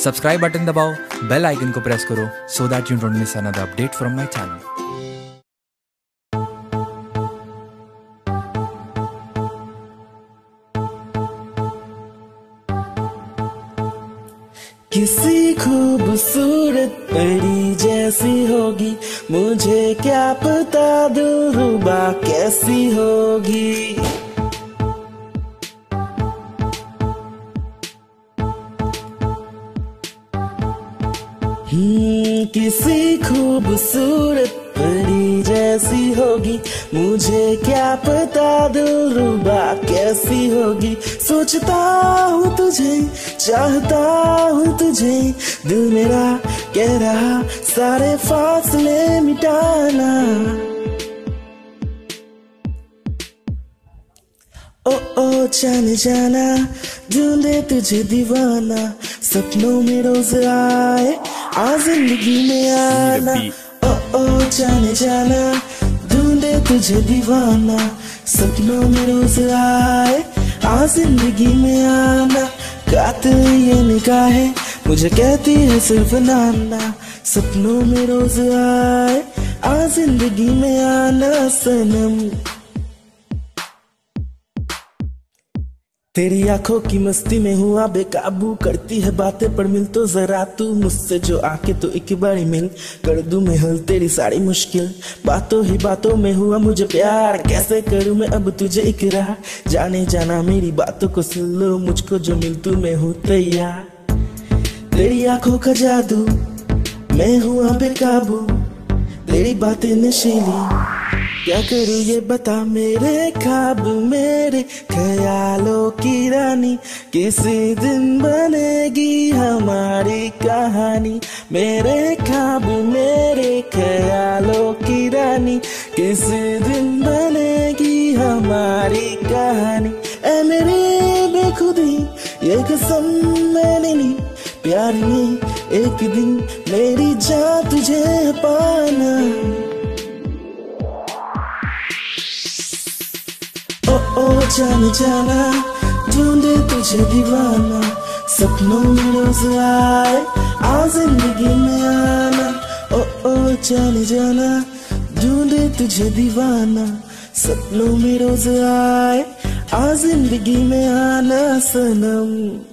Subscribe button दबाओ, bell icon को press करो so that you don't miss another update from my channel किसी खूबसूरत परी जैसी होगी, मुझे क्या पता दिलरुबा कैसी होगी? किसी खूबसूरत परी जैसी होगी। मुझे क्या पता दिलरुबा कैसी होगी। सोचता हूँ तुझे, चाहता हूँ तुझे। दिल मेरा कह रहा, सारे फासले मिटाना। ओ ओ, जाने जाना, ढूंढे तुझे दीवाना। सपनों में रोज आए आ ज़िंदगी में आना। ओ ओ जाने जाना ढूंढे तुझे दीवाना। सपनों में रोज आए आ ज़िंदगी में आना। कातिल ये निगाहें मुझे कहती है सिर्फ़ नाना। सपनों में रोज आए आ ज़िंदगी में आना। सनम। तेरी आँखों की मस्ती में हुआ बेकाबू करती है बातें पर मिल तो जरा तू मुझसे जो आके तो एक बारी मिल कर दू मैं हल तेरी सारी मुश्किल। बातों ही बातों में हुआ मुझे प्यार, कैसे करूँ मैं अब तुझे इकरार जाने जाना मेरी बातों को सुन लो, मुझको जो मिल तू मैं हूँ तैयार। तेरी आँखों का जादू, मैं हुआ बेकाबू, तेरी बातें नशीली। क्या करूँ ये बता मेरे खाब मेरे ख्यालों की रानी? किसी दिन बनेगी हमारी कहानी? मेरे खाब मेरे ख्यालों की रानी, किसी दिन बनेगी हमारी कहानी? ए मेरी बेखुदी मैंने ली, प्यार में एक दिन मेरी जान तुझे पाना ओ ओ जान जाना, ढूंढे तुझे दीवाना। सपनों में रोज आए आ ज़िंदगी में आना। ओ ओ, जान जाना, ढूंढे तुझे दीवाना। सपनों में रोज आए आ ज़िंदगी में आना। सनम।